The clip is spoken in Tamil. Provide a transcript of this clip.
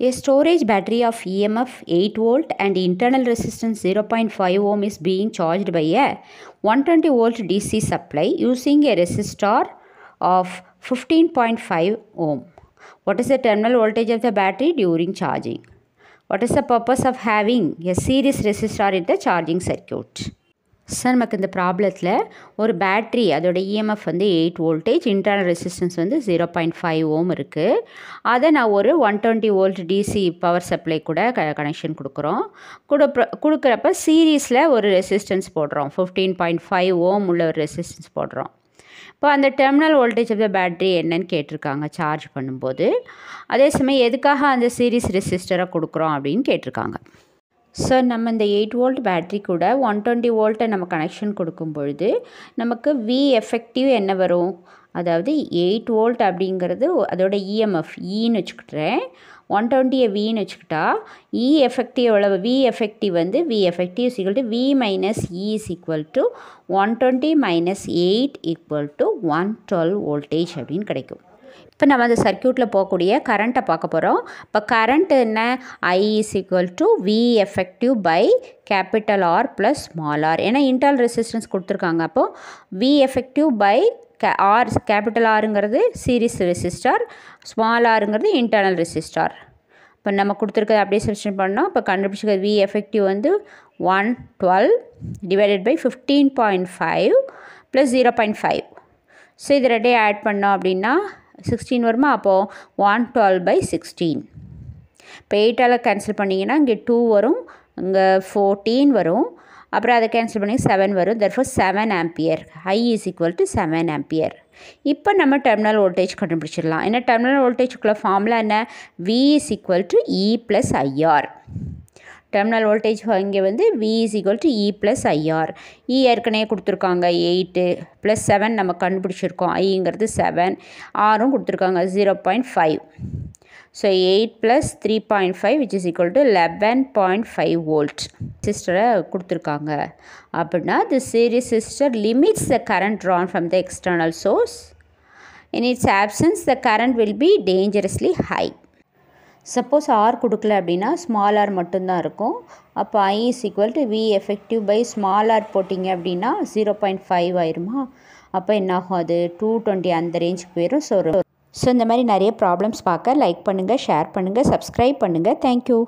A storage battery of EMF 8 volt and internal resistance 0.5 ohm is being charged by a 120 volt DC supply using a resistor of 15.5 ohm. What is the terminal voltage of the battery during charging? What is the purpose of having a series resistor in the charging circuit? Sir நமக்கு இந்த ப்ராப்ளத்தில் ஒரு பேட்ரி அதோட இஎம்எஃப் வந்து எயிட் வோல்டேஜ் இன்டர்னல் ரெசிஸ்டன்ஸ் வந்து ஜீரோ பாயிண்ட் ஃபைவ் ஓம் இருக்குது அதை நான் ஒரு one twenty volt DC power supply கூட க கனெக்ஷன் கொடுக்குறோம். கொடுப்ப கொடுக்குறப்ப சீரீஸில் ஒரு ரெசிஸ்டன்ஸ் போடுறோம். ஃபிஃப்டீன் பாயிண்ட் ஃபைவ் ஓம் உள்ள ஒரு ரெசிஸ்டன்ஸ் போடுறோம். இப்போ அந்த terminal voltage of the battery என்னன்னு கேட்டிருக்காங்க சார்ஜ் பண்ணும்போது. அதே சமயம் எதுக்காக அந்த சீரீஸ் ரெசிஸ்டரை கொடுக்குறோம் அப்படின்னு கேட்டிருக்காங்க. சார் நம்ம இந்த எயிட் வோல்ட் பேட்ரி கூட ஒன் டுவெண்ட்டி வோல்ட்டை நம்ம கனெக்ஷன் கொடுக்கும் பொழுது நமக்கு வி எஃபெக்டிவ் என்ன வரும்? அதாவது எயிட் வோல்ட் அப்படிங்கிறது அதோட இஎம்எஃப் ஈன்னு e வச்சுக்கிட்டேன் ஒன் டுவெண்ட்டியை வின்னு வச்சுக்கிட்டா e இ எஃபெக்டிவ் எவ்வளவு? வி எஃபெக்டிவ் வந்து V effective is equal to V minus E is equal to one twenty minus eight equal to one twelve voltage அப்படின்னு கிடைக்கும். இப்போ நம்ம அந்த சர்க்கியூட்டில் போகக்கூடிய கரண்ட்டை பார்க்க போகிறோம். இப்போ கரண்ட் என்ன? I is equal to V effective by capital R plus small R ஏன்னா இன்டர்னல் ரெசிஸ்டன்ஸ் கொடுத்துருக்காங்க. அப்போது V effective by K R capital ஆருங்கிறது series resistor small ஆருங்கிறது இன்டர்னல் ரெசிஸ்டார் இப்போ நம்ம கொடுத்துருக்கிறது அப்படியே செலக்ஷன் பண்ணோம். இப்போ கண்டுபிடிச்சிருக்க வி எஃபெக்டிவ் வந்து one twelve divided by fifteen point five plus zero point five so இது ரெண்டையும் ஆட் பண்ணோம் அப்படின்னா சிக்ஸ்டீன் வருமா? அப்போது ஒன் டுவெல் பை சிக்ஸ்டீன் இப்போ எயிட்டால் கேன்சல் பண்ணிங்கன்னா இங்கே டூ வரும் இங்கே ஃபோர்டீன் வரும். அப்புறம் அதை கேன்சல் பண்ணி செவன் வரும். Therefore seven ampere I is equal to seven ampere இப்போ நம்ம டெர்மினல் வோல்டேஜ் கண்டுபிடிச்சிடலாம். ஏன்னா டெர்மினல் வோல்டேஜுக்குள்ள ஃபார்முலா என்ன? V is equal to E plus IR terminal voltage இங்கே வந்து V is equal to E plus IR E ஏற்கனவே கொடுத்துருக்காங்க எயிட்டு ப்ளஸ் செவன் நம்ம கண்டுபிடிச்சிருக்கோம். ஐங்கிறது செவன் ஆரும் கொடுத்துருக்காங்க zero point five so eight plus three point five which is equal to eleven point five volt சிஸ்டரை கொடுத்துருக்காங்க. அப்படின்னா the series resistor limits the current drawn from the external source in its absence the current will be dangerously high suppose R கொடுக்கல அப்படின்னா ஸ்மால் ஆர் மட்டும்தான் இருக்கும். அப்போ I is equal to V effective by small R போட்டிங்க அப்படின்னா ஜீரோ பாயிண்ட் ஃபைவ் ஆயிருமா? அப்போ என்னாகும் அது? டூ டுவெண்ட்டி அந்த ரேஞ்சுக்கு போயிடும் ஸோ ஸோ இந்த மாதிரி நிறைய ப்ராப்ளம்ஸ் பார்க்க லைக் பண்ணுங்கள் ஷேர் பண்ணுங்கள் சப்ஸ்கிரைப் பண்ணுங்கள் தேங்க்யூ